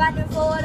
back and forward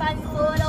翻桌